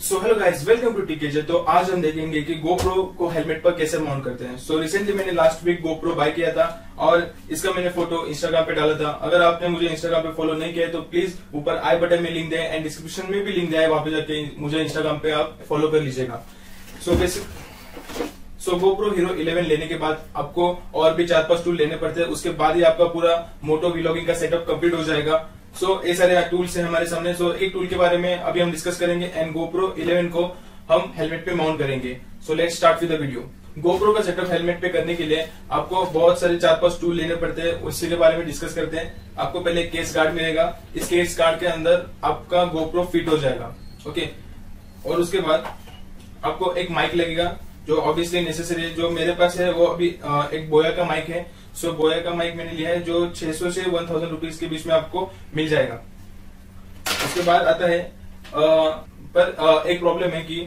So hello guys welcome to TKJ तो आज हम देखेंगे कि GoPro को हेलमेट पर कैसे माउंट करते हैं। सो so, रिसेंटली मैंने लास्ट वीक GoPro बाय किया था और इसका मैंने फ़ोटो इंस्टाग्राम पे डाला था। अगर आपने मुझे इंस्टाग्राम पे फॉलो नहीं किया तो प्लीज़ ऊपर आई बटन में लिंक दें एंड डिस्क्रिप्शन में भी लिंक दिया है वहाँ पे जाके मुझे इंस्टाग्राम पे आप फॉलो कर लीजिएगा। So basic so GoPro Hero 11 लेने के बाद आपको और भी चार पाँच टूल लेने पड़ते हैं। उसके बाद ही आपका पूरा मोटो व्लॉगिंग का सेटअप कंप्लीट हो जाएगा। सो ये सारे टूल्स हैं हमारे सामने। सो so, एक टूल के बारे में अभी हम डिस्कस करेंगे एंड गोप्रो 11 को हम हेलमेट पे माउंट करेंगे। So let start with video GoPro का सेटअप हेलमेट पे करने के लिए आपको बहुत सारे चार पाँच टूल लेने पड़ते हैं। उसी के बारे में डिस्कस करते हैं। आपको पहले केस गार्ड मिलेगा। इस केस गार्ड के अंदर आपका गोप्रो फिट हो जाएगा। ओके और उसके बाद आपको एक माइक लगेगा जो ऑब्वियसली नेसेसरी है। जो मेरे पास है वो अभी एक बोया का माइक है। सो बोया का माइक मैंने लिया है जो 600 से 1000 रुपीज़ के बीच में आपको मिल जाएगा। उसके बाद आता है आ, पर आ, एक प्रॉब्लम है कि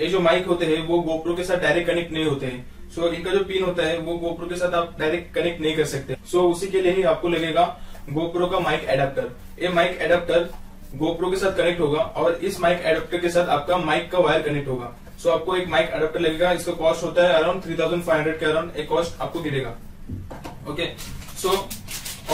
ये जो माइक होते हैं वो गोप्रो के साथ डायरेक्ट कनेक्ट नहीं होते हैं। सो so, इनका जो पिन होता है वो गोप्रो के साथ आप डायरेक्ट कनेक्ट नहीं कर सकते। सो so, उसी के लिए ही आपको लगेगा गोप्रो का माइक एडेप्टर ये माइक एडेप्टर गोप्रो के साथ कनेक्ट होगा और इस माइक एडेप्टर के साथ आपका माइक का वायर कनेक्ट होगा। सो so, आपको एक माइक अडेप्टर लगेगा इसका कॉस्ट होता है around three thousand five hundred के अराउंड एक कॉस्ट आपको गिरेगा। ओके सो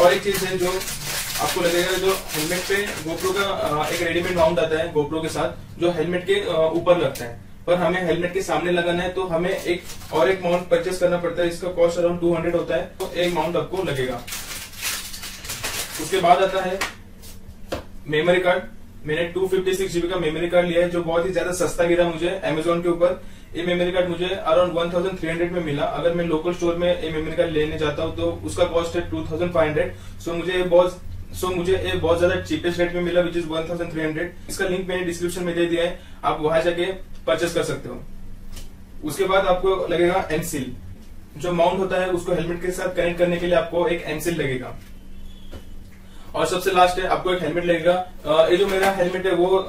और एक चीज़ है जो आपको लगेगा जो हेलमेट पे गोप्रो का एक रेडीमेड माउंट आता है गोप्रो के साथ जो हेलमेट के ऊपर लगता है। पर हमें हेलमेट के सामने लगाना है तो हमें एक और एक माउंट परचेस करना पड़ता है इसका कॉस्ट अराउंड टू हंड्रेड होता है तो एक माउंट आपको लगेगा। उसके बाद आता है मेमोरी कार्ड मैंने 256 जीबी का मेमोरी कार्ड लिया है, जो बहुत ही ज़्यादा सस्ता गिरा मुझे अमेजोन के ऊपर। ये मेमोरी कार्ड मुझे अराउंड 1300 में मिला। अगर मैं लोकल स्टोर में ये मेमोरी कार्ड लेने जाता हूँ तो उसका कॉस्ट है 2500 सो मुझे बहुत सो मुझे ये बहुत ज़्यादा चीपेस्ट रेट में मिला विच इज़ 1300 इसका लिंक मैंने डिस्क्रिप्शन में दे दिया है। आप वहाँ जाके परचेस कर सकते हो। उसके बाद आपको लगेगा एनसिल जो माउंट होता है, उसको हेलमेट के साथ कनेक्ट करने के लिए आपको एक एनसिल लगेगा। और सबसे लास्ट है आपको एक हेलमेट लगेगा। ये जो मेरा हेलमेट है वो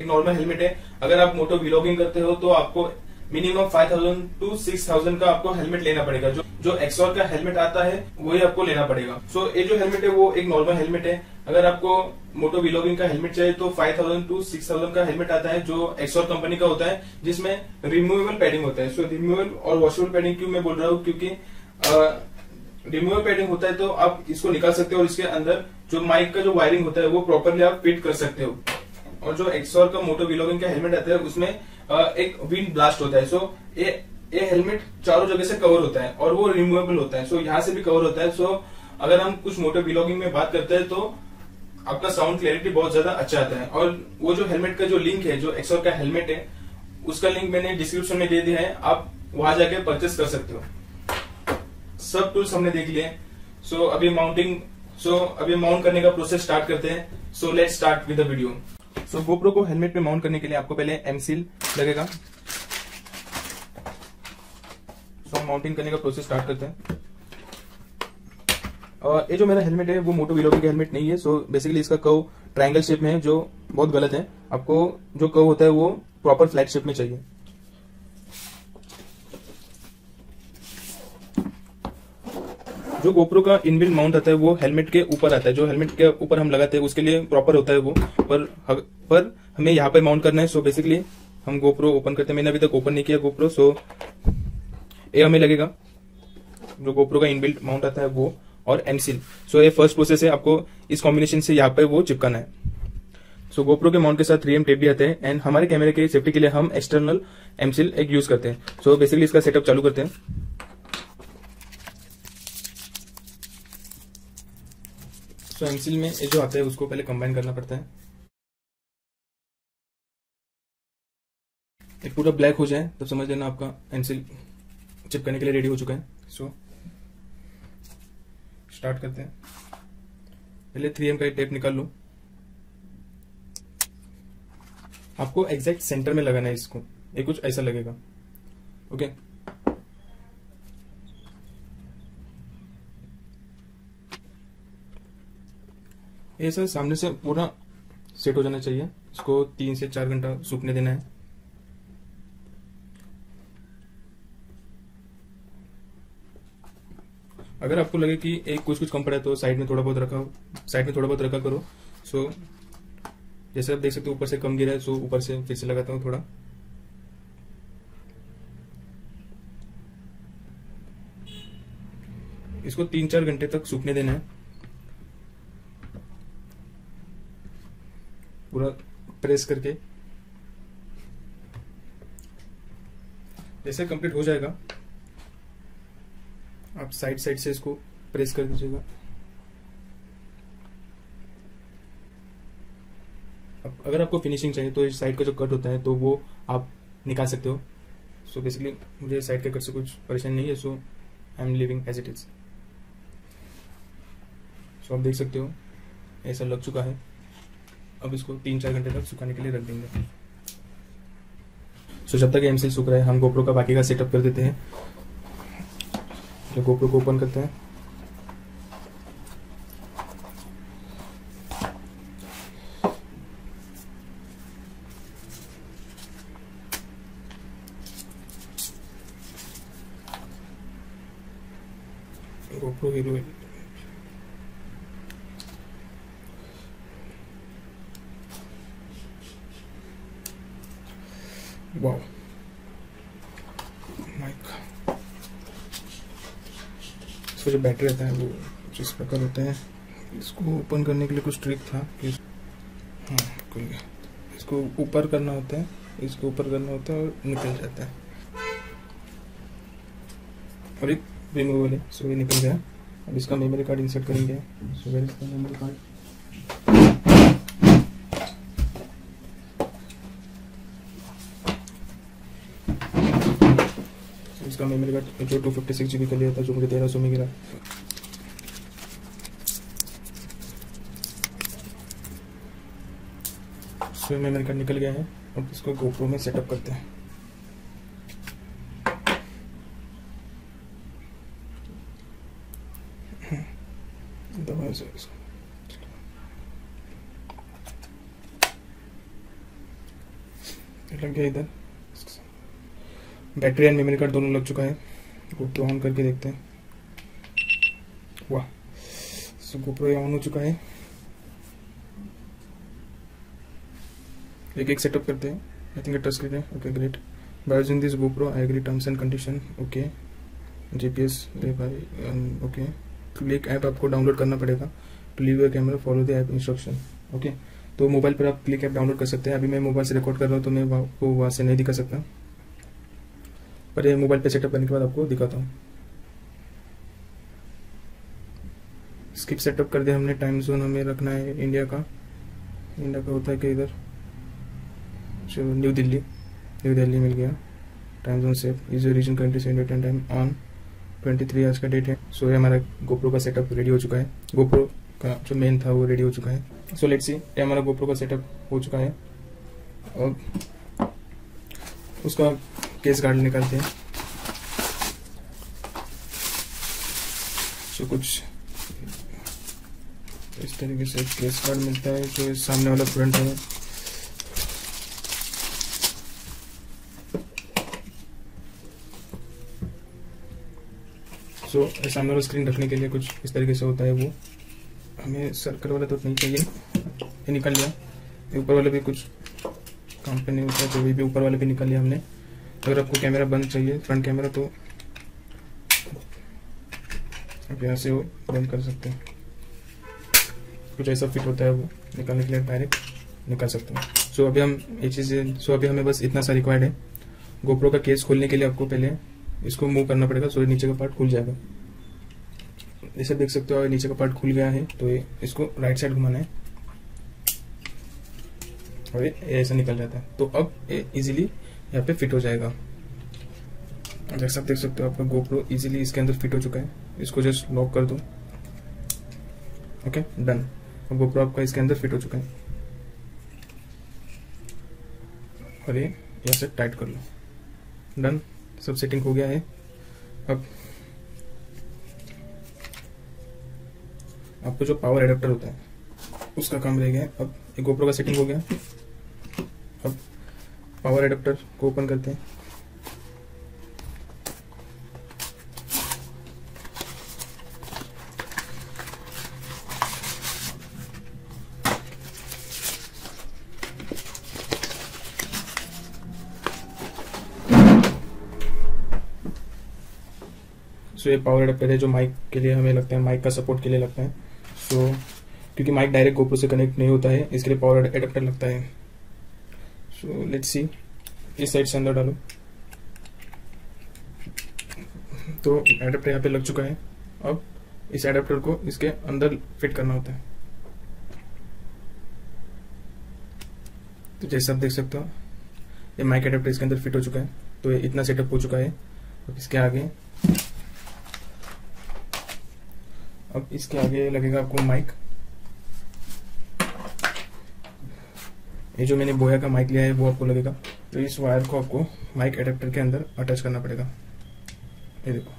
एक नॉर्मल हेलमेट है। अगर आप मोटो व्लॉगिंग करते हो तो आपको minimum five thousand to six thousand का आपको हेलमेट लेना पड़ेगा। जो जो एक्सोर का हेलमेट आता है वही आपको लेना पड़ेगा। सो so, ये जो हेलमेट है वो एक नॉर्मल हेलमेट है। अगर आपको मोटो व्लॉगिंग का हेलमेट चाहिए तो five thousand to six thousand का हेलमेट आता है जो एक्सोर कंपनी का होता है जिसमें रिमूवेबल पैडिंग होता है। सो so, रिमूवेबल और वॉशेबल पैडिंग क्यों मैं बोल रहा हूँ? क्योंकि रिमूवेबल पैडिंग होता है तो आप इसको निकाल सकते हो और इसके अंदर जो माइक का जो वायरिंग होता है वो प्रॉपरली आप फिट कर सकते हो। और जो एक्सोर का मोटो विलोगिंग का हेलमेट आता है, उसमें एक विंड ब्लास्ट होता है। सो ये ये हेलमेट चारों जगह से कवर होता है और वो रिमूवेबल होता है। सो यहाँ से भी कवर होता है। सो अगर हम कुछ मोटो विलोगिंग में बात करते हैं तो आपका साउंड क्लैरिटी बहुत ज़्यादा अच्छा आता है। और वो जो हेलमेट का जो लिंक है, जो एक्सोर का हेलमेट है, उसका लिंक मैंने डिस्क्रिप्शन में दे दिया है। आप वहाँ जाके परचेस कर सकते हो। सब टूल्स हमने देख लिए। सो so, अभी माउंटिंग सो so, अभी माउंट करने का प्रोसेस स्टार्ट करते हैं। So let start with video so GoPro को हेलमेट पे माउंट करने के लिए आपको पहले एमसील लगेगा। सो so, माउंटिंग करने का प्रोसेस स्टार्ट करते हैं। और ये जो मेरा हेलमेट है वो मोटो विलोगी का हेलमेट नहीं है। सो so, बेसिकली इसका कव ट्रायंगल शेप में है जो बहुत गलत है। आपको जो कव होता है वो प्रॉपर फ्लैट शेप में चाहिए। जो गोप्रो का इनबिल्ट माउंट आता है वो हेलमेट के ऊपर आता है। जो हेलमेट के ऊपर हम लगाते हैं उसके लिए प्रॉपर होता है वो। पर पर हमें यहाँ पे माउंट करना है। सो बेसिकली हम गोप्रो ओपन करते हैं। मैंने अभी तक ओपन नहीं किया गोप्रो सो ये हमें लगेगा। जो गोप्रो का इनबिल्ट माउंट आता है वो और एमसिल सो ये फ़र्स्ट प्रोसेस है। आपको इस कॉम्बिनेशन से यहाँ पे वो चिपकाना है। सो so, गोप्रो के माउंट के साथ थ्री एम टेप भी आते हैं। एंड हमारे कैमरे के सेफ्टी के लिए हम एक्सटर्नल एमसिल एक यूज़ करते हैं। सो so बेसिकली इसका सेटअप चालू करते हैं। तो एमसील में ये जो आता है उसको पहले कंबाइन करना पड़ता है। एक पूरा ब्लैक हो जाए तब समझ लेना आपका पेंसिल चिपकाने के लिए रेडी हो चुका है। सो so, स्टार्ट करते हैं। पहले थ्री एम का टेप निकाल लो। आपको एग्जैक्ट सेंटर में लगाना है इसको। ये कुछ ऐसा लगेगा। Okay okay? ये सर सामने से पूरा सेट हो जाना चाहिए। इसको तीन से चार घंटा सूखने देना है। अगर आपको लगे कि एक कुछ कुछ कम पड़ा है तो साइड में थोड़ा बहुत रखा साइड में थोड़ा बहुत रखा करो। सो, जैसे आप देख सकते हो, ऊपर से कम गिरा है, सो ऊपर से फिर से लगाता हूँ थोड़ा। इसको तीन चार घंटे तक सूखने देना है पूरा प्रेस करके। जैसे कंप्लीट हो जाएगा। आप साइड साइड से इसको प्रेस कर दीजिएगा। अब अगर आपको फिनिशिंग चाहिए तो इस साइड का जो कट होता है तो वो आप निकाल सकते हो। सो so बेसिकली मुझे साइड के कट से कुछ परेशानी नहीं है so I am leaving as it is so आप देख सकते हो, ऐसा लग चुका है। अब इसको तीन चार घंटे तक सुखाने के लिए रख देंगे। सो जब तक एम सूख रहा है, हम गोप्रो का बाकी का सेटअप कर देते हैं। तो गोप्रो को ओपन करते हैं। बैटरी रहता है, वो जिस प्रकार होता है। इसको ओपन करने के लिए कुछ ट्रिक था कि हाँ खुल गया इसको ऊपर करना होता है, इसको ऊपर करना होता है और निकल जाता है। और एक रिमूवल है सो ये निकल गया। अब इसका मेमोरी कार्ड इंसर्ट करेंगे। सो वेर इसका मेमोरी कार्ड इसका मेमोरी कार्ड जो two fifty six G B का लिया था, जो मुझे तेरह सौ में गिरा। सो मेमोरी कार्ड निकल गया है, अब इसको गोप्रो में सेटअप करते हैं। लग गया इधर। बैटरी एंड मेमोरी कार्ड दोनों लग चुका है। गोप्रो ऑन करके देखते हैं। वाह। सो गोप्रो ऑन हो चुका है। एक एक सेटअप करते हैं। आई थिंक टच स्क्रीन है okay great by using this GoPro I agree terms and condition okay GPS भाई ओके क्लिक ऐप आपको डाउनलोड करना पड़ेगा। To leave your camera follow the app instruction okay तो mobile पर आप click app download कर सकते हैं। अभी मैं मोबाइल से रिकॉर्ड कर रहा हूँ तो मैं आपको वहाँ से नहीं दिखा सकता। पर ये मोबाइल पे सेटअप करने के बाद आपको दिखाता हूँ। स्किप सेटअप कर दिया हमने टाइम जोन हमें रखना है इंडिया का। इंडिया का होता है कि इधर? चलो न्यू दिल्ली न्यू दिल्ली मिल गया। Time zone safe is region country centre time on 23 आज का डेट है। सो ये हमारा गोप्रो का सेटअप रेडी हो चुका है। गोप्रो का जो मेन था, वो रेडी हो चुका है। सो लेट्स सी ये हमारा गोप्रो का सेटअप हो चुका है। और उसका केस गार्ड निकालते हैं। सो कुछ इस तरीके से केस गार्ड मिलता है जो सामने वाला फ्रंट है। सो so, सामने वाला स्क्रीन रखने के लिए कुछ इस तरीके से होता है वो। हमें सर्कल वाला तो नहीं चाहिए। ये निकल लिया। ऊपर वाले भी कुछ काम पे नहीं होता जो भी ऊपर वाले भी निकल लिया हमने। अगर आपको कैमरा बंद चाहिए फ्रंट कैमरा तो आप यहाँ से वो बंद कर सकते हैं। कुछ ऐसा फिट होता है वो निकालने के लिए डायरेक्ट निकाल सकते हैं। सो so, अभी हम ये चीज़ सो अभी हमें बस इतना सा रिक्वायर्ड है। गोप्रो का केस खोलने के लिए आपको पहले इसको मूव करना पड़ेगा सो so नीचे का पार्ट खुल जाएगा। जैसे देख सकते हो अगर नीचे का पार्ट खुल गया है तो ये इसको राइट साइड घुमाना है। और ये ऐसा निकल जाता है। तो अब ये इजीली यहाँ पे फिट हो जाएगा। जैसा आप देख सकते हो, आपका गोप्रो इजीली इसके अंदर फिट हो चुका है। इसको जस्ट लॉक कर दो। ओके डन अब गोप्रो आपका इसके अंदर फिट हो चुका है। और ये, यहाँ से टाइट कर लो। डन सब सेटिंग हो गया है। अब आपको जो पावर एडेप्टर होता है, उसका काम रह गया अब एक गोप्रो का सेटिंग हो गया। पावर एडप्टर को ओपन करते हैं। सो so, ये पावर एडप्टर है जो माइक के लिए हमें लगता है माइक का सपोर्ट के लिए लगता है। सो so, क्योंकि माइक डायरेक्ट गोप्रो से कनेक्ट नहीं होता है इसके लिए पावर एडप्टर लगता है। सो लेट्स सी इस साइड से अंदर डालो। तो एडेप्टर यहाँ पे लग चुका है। अब, इस एडेप्टर को इसके अंदर फिट करना होता है। तो जैसे आप देख सकते हो, ये माइक एडेप्टर इसके अंदर फिट हो चुका है। तो ये इतना सेटअप हो चुका है। अब इसके आगे, अब इसके आगे लगेगा आपको माइक ये जो मैंने बोया का माइक लिया है वो आपको लगेगा। तो इस वायर को आपको माइक एडेप्टर के अंदर अटैच करना पड़ेगा। ये देखो।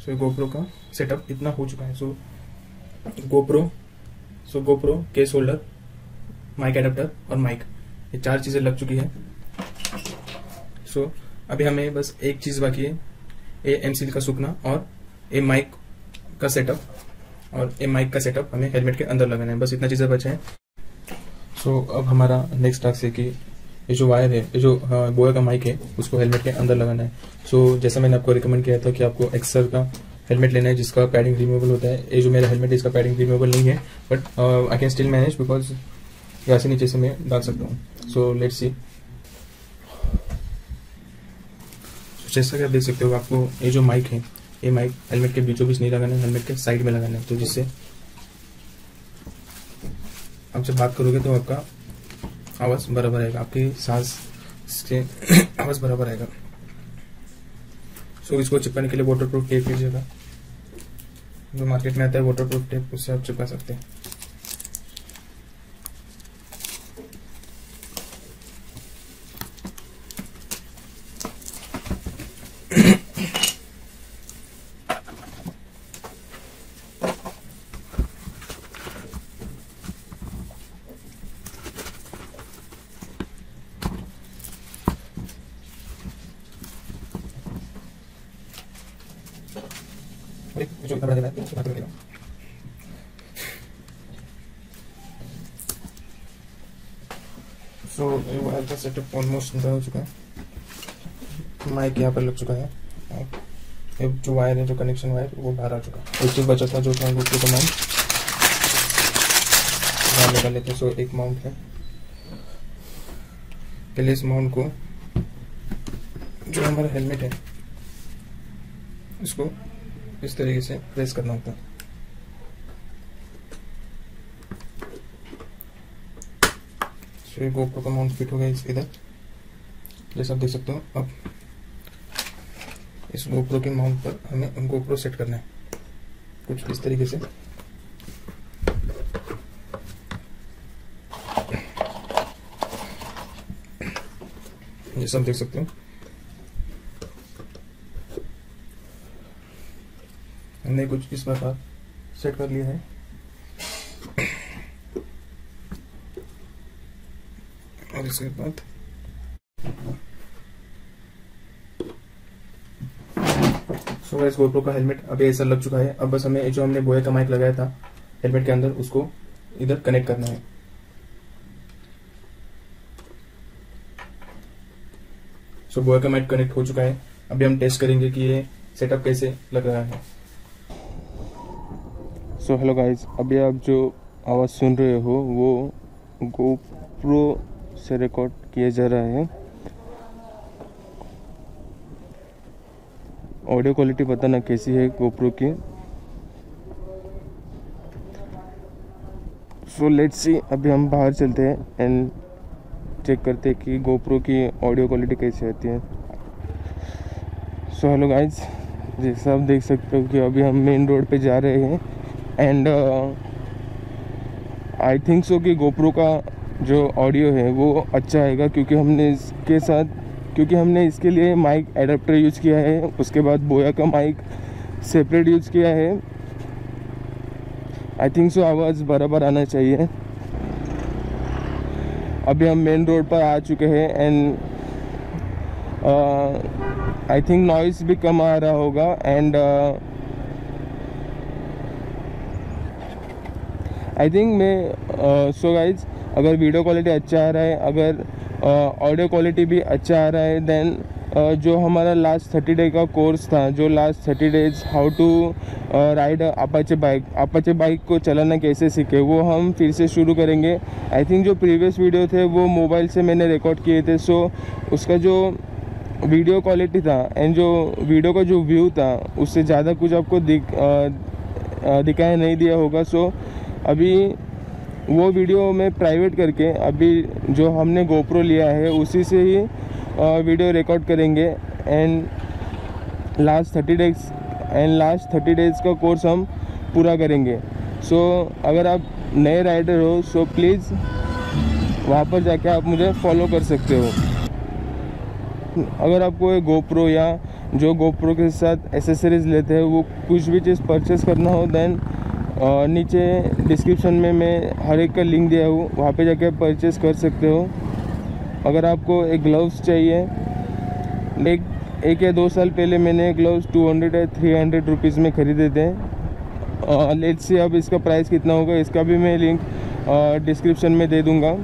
सो ये गोप्रो का सेटअप इतना हो चुका है। So GoPro so GoPro case holder mic adapter और माइक ये चार चीज़ें लग चुकी है। सो so, अभी हमें बस एक चीज़ बाकी है। ए एमसील का सूखना और ए माइक का सेटअप और ए माइक का सेटअप हमें हेलमेट के अंदर लगाना है। बस इतना चीज़ें बचा हैं। सो so, अब हमारा नेक्स्ट टास्क है कि ये जो वायर है ये जो बोया का माइक है उसको हेलमेट के अंदर लगाना है। सो so, जैसा मैंने आपको रिकमेंड किया था कि आपको एक्सर का हेलमेट लेना है जिसका पैडिंग रिमूवेबल होता है। ये जो मेरा हेलमेट है इसका पैडिंग रिमूवेबल नहीं है but I can still manage because यहाँ से नीचे से मैं डाल सकता हूँ। सो लेट्स सी जैसा कि आप देख सकते हो आपको ये जो माइक है ये माइक हेलमेट के बीचों बीच नहीं लगाना है हेलमेट के साइड में लगाना है तो जिससे आप जब बात करोगे तो आपका आवाज़ बराबर आएगा, आपकी सांस के आवाज़ बराबर आएगा। सो इसको चिपकाने के लिए वाटर प्रूफ टेप लीजिएगा। जो मार्केट में आता है वाटर प्रूफ टेप उससे आप चिपका सकते हैं। सो वायर का सेटअप ऑलमोस्ट हो चुका है। माइक यहाँ पर लग चुका है। जो वायर है, जो कनेक्शन वायर वो बाहर आ चुका है। एक चीज़ बचा था, जो था गुप्ती का माउंट बाहर निकाल लेते सो एक माउंट है। पहले इस माउंट को, जो हमारा हेलमेट है, इसको इस तरीके से प्रेस करना होता है। गोप्रो का माउंट फिट हो गया इस इधर। जैसा आप देख सकते हो, अब इस गोप्रो के माउंट पर हमें गोप्रो सेट करना है। कुछ इस तरीके से। जैसा आप देख सकते हो हमने कुछ इस प्रकार सेट कर लिया है? और इसके बाद? सो गाइस गोप्रो का हेलमेट अभी ऐसा लग चुका है। अब बस हमें जो हमने बोया का माइक लगाया था हेलमेट के अंदर, उसको इधर कनेक्ट करना है। सो बोया का माइक कनेक्ट हो चुका है। अभी हम टेस्ट करेंगे कि ये सेटअप कैसे लग रहा है। सो हेलो गाइस अभी आप जो आवाज़ सुन रहे हो, वो गोप्रो से रिकॉर्ड किया जा रहा है। ऑडियो क्वालिटी पता ना कैसी है गोप्रो की। सो लेट्स सी अभी हम बाहर चलते हैं एंड चेक करते हैं कि गोप्रो की ऑडियो क्वालिटी कैसी आती है। सो हेलो गाइस जैसा आप देख सकते हो कि अभी हम मेन रोड पे जा रहे हैं। एंड आई थिंक सो कि गोप्रो का जो ऑडियो है वो अच्छा आएगा क्योंकि हमने इसके साथ, क्योंकि हमने इसके लिए माइक एडाप्टर यूज़ किया है, उसके बाद बोया का माइक सेपरेट यूज़ किया है। आई थिंक सो आवाज़ बराबर आना चाहिए। अभी हम मेन रोड पर आ चुके हैं एंड आई थिंक नॉइस भी कम आ रहा होगा एंड आई थिंक मैं सो गाइज़ अगर वीडियो क्वालिटी अच्छा आ रहा है अगर ऑडियो uh, क्वालिटी भी अच्छा आ रहा है देन जो हमारा लास्ट थर्टी डे का कोर्स था जो last thirty days how to ride Apache bike Apache bike को चलाना कैसे सीखे वो हम फिर से शुरू करेंगे। आई थिंक जो प्रीवियस वीडियो थे वो मोबाइल से मैंने रिकॉर्ड किए थे सो so, उसका जो वीडियो क्वालिटी था एंड जो वीडियो का जो व्यू था उससे ज़्यादा कुछ आपको दिख दिखाया नहीं दिया होगा सो अभी वो वीडियो मैं प्राइवेट करके अभी जो हमने गोप्रो लिया है उसी से ही वीडियो रिकॉर्ड करेंगे। And last thirty days and last thirty days का कोर्स हम पूरा करेंगे। सो so, अगर आप नए राइडर हो सो so प्लीज़ वहाँ पर जाके आप मुझे फॉलो कर सकते हो। अगर आपको गोप्रो या जो गोप्रो के साथ एसेसरीज लेते हैं वो कुछ भी चीज़ परचेस करना हो देन नीचे डिस्क्रिप्शन में मैं हर एक का लिंक दिया हूँ वहाँ पे जाके आप परचेस कर सकते हो। अगर आपको एक ग्लव्स चाहिए एक एक या दो साल पहले मैंने ग्लव्स 200 या 300 रुपीज़ में ख़रीदे थे। लेट से अब इसका प्राइस कितना होगा इसका भी मैं लिंक डिस्क्रिप्शन में दे दूँगा।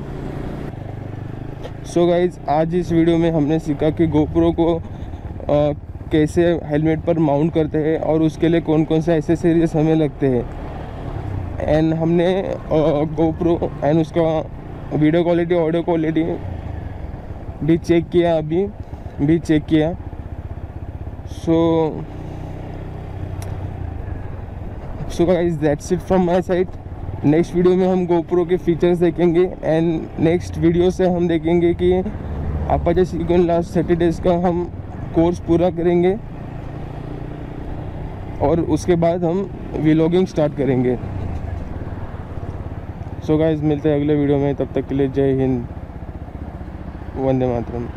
सो गाइज़ आज इस वीडियो में हमने सीखा कि गोप्रो को आ, कैसे हेलमेट पर माउंट करते हैं और उसके लिए कौन कौन से एसेसरीज हमें लगते हैं। एंड हमने गोप्रो एंड उसका वीडियो क्वालिटी ऑडियो क्वालिटी भी चेक किया अभी, भी चेक किया। So so guys that's it from my side next video में हम गोप्रो के फीचर्स देखेंगे एंड नेक्स्ट वीडियो से हम देखेंगे कि Apache sequence last thirty days का हम कोर्स पूरा करेंगे और उसके बाद हम व्लॉगिंग स्टार्ट करेंगे। सो गाइज़ मिलते हैं अगले वीडियो में, तब तक के लिए जय हिंद, वंदे मातरम।